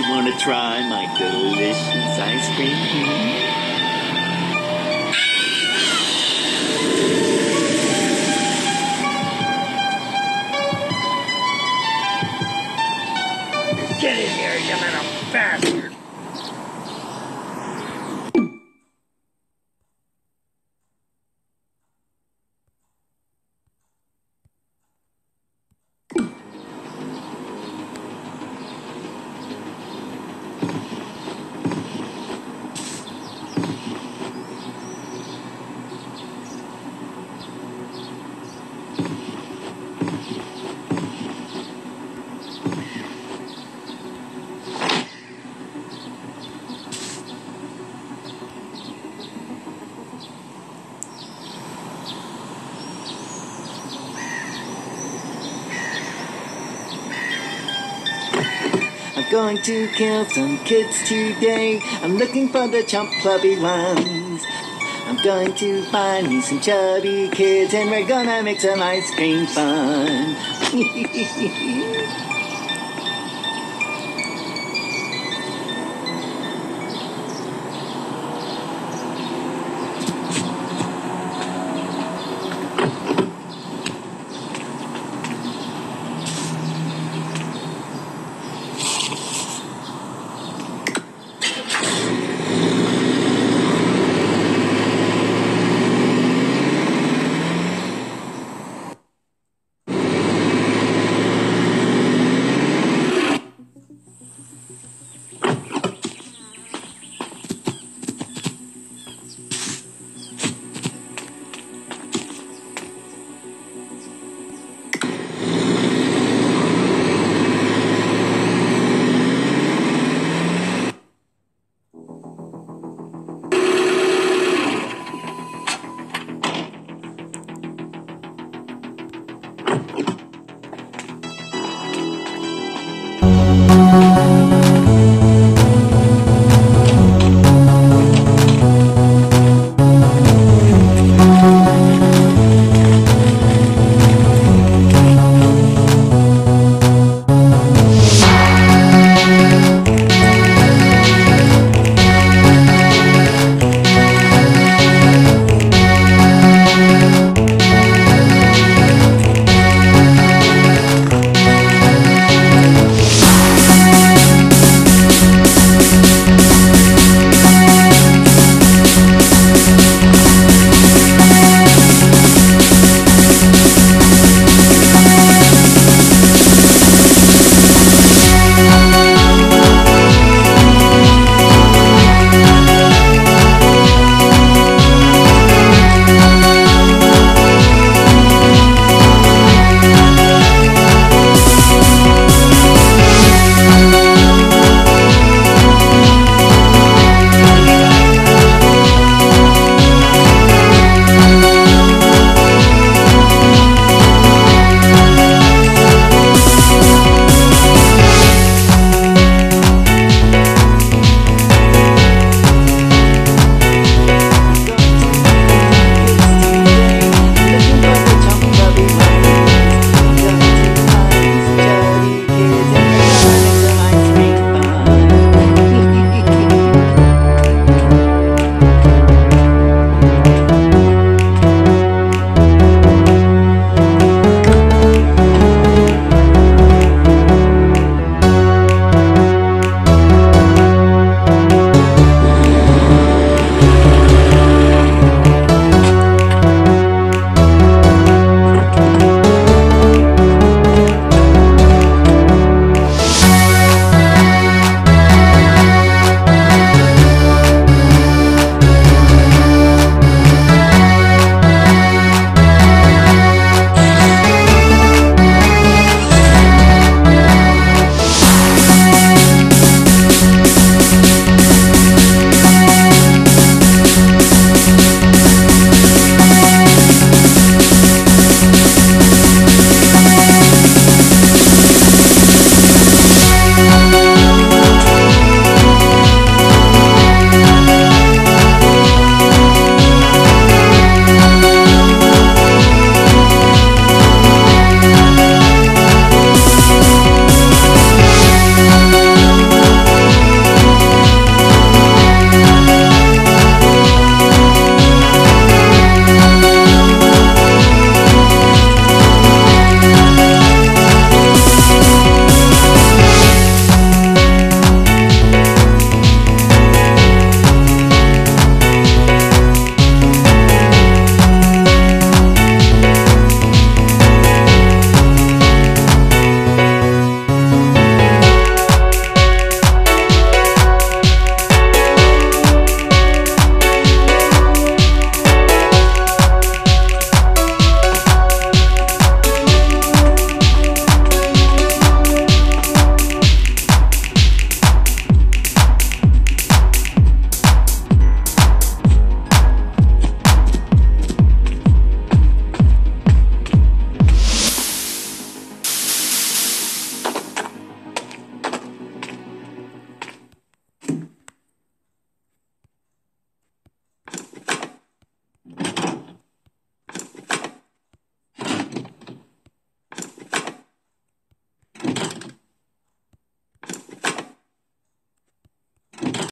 you want to try my delicious ice cream? Going to kill some kids today. I'm looking for the chump clubby ones. I'm going to find me some chubby kids and we're gonna make some ice cream fun.